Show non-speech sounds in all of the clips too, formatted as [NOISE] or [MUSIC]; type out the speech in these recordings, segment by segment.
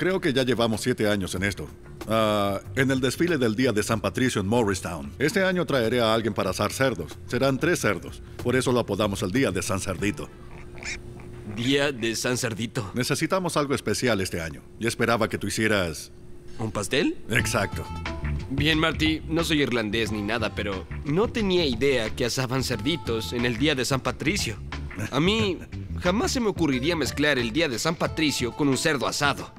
Creo que ya llevamos siete años en esto. Ah, en el desfile del Día de San Patricio en Morristown. Este año traeré a alguien para asar cerdos. Serán tres cerdos. Por eso lo apodamos el Día de San Cerdito. Día de San Cerdito. Necesitamos algo especial este año. Y esperaba que tú hicieras... ¿Un pastel? Exacto. Bien, Marty, no soy irlandés ni nada, pero no tenía idea que asaban cerditos en el Día de San Patricio. A mí jamás se me ocurriría mezclar el Día de San Patricio con un cerdo asado.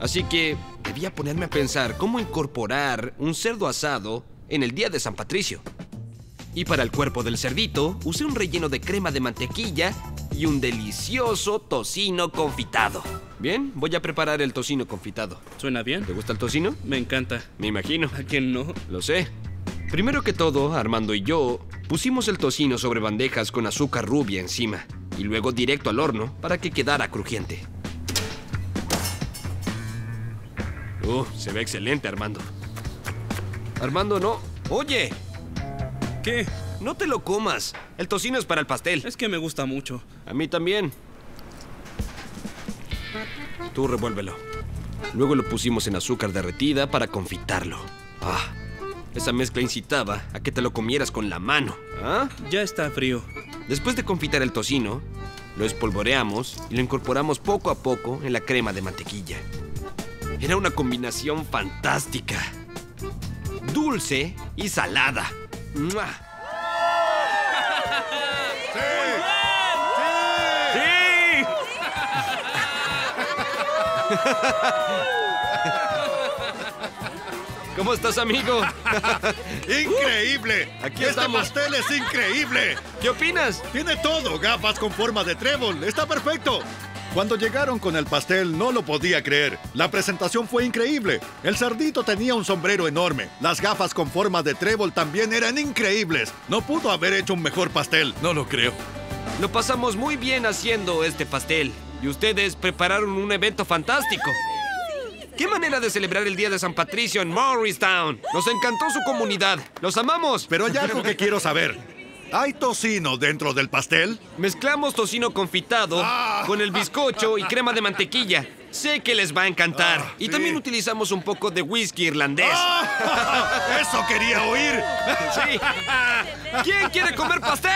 Así que debía ponerme a pensar cómo incorporar un cerdo asado en el Día de San Patricio. Y para el cuerpo del cerdito usé un relleno de crema de mantequilla y un delicioso tocino confitado. Bien, voy a preparar el tocino confitado. ¿Suena bien? ¿Te gusta el tocino? Me encanta. Me imagino. ¿A quién no? Lo sé. Primero que todo, Armando y yo pusimos el tocino sobre bandejas con azúcar rubia encima y luego directo al horno para que quedara crujiente. Uh, se ve excelente, Armando. Armando, no. Oye, ¿Qué? no te lo comas. El tocino es para el pastel. Es que me gusta mucho. A mí también. Tú revuélvelo. Luego lo pusimos en azúcar derretida para confitarlo. Ah, esa mezcla incitaba a que te lo comieras con la mano. ¿Ah? Ya está frío. Después de confitar el tocino, lo espolvoreamos y lo incorporamos poco a poco en la crema de mantequilla. Era una combinación fantástica. Dulce y salada. ¡Mua! ¡Sí! ¿Cómo estás, amigo? ¡Increíble! Aquí este estamos. pastel es increíble. ¿Qué opinas? Tiene todo, gafas con forma de trébol. Está perfecto. Cuando llegaron con el pastel no lo podía creer. La presentación fue increíble. El cerdito tenía un sombrero enorme. Las gafas con forma de trébol también eran increíbles. No pudo haber hecho un mejor pastel. No lo creo. Lo pasamos muy bien haciendo este pastel. Y ustedes prepararon un evento fantástico. ¿Qué manera de celebrar el Día de San Patricio en Morristown? Nos encantó su comunidad. Los amamos. Pero hay algo que quiero saber. ¿Hay tocino dentro del pastel? Mezclamos tocino confitado Ah. con el bizcocho y crema de mantequilla. Sé que les va a encantar. Ah, y sí. también utilizamos un poco de whisky irlandés. ¡Ah! [LAUGHS] ¡Eso quería oír! Sí. ¿Quién quiere comer pastel?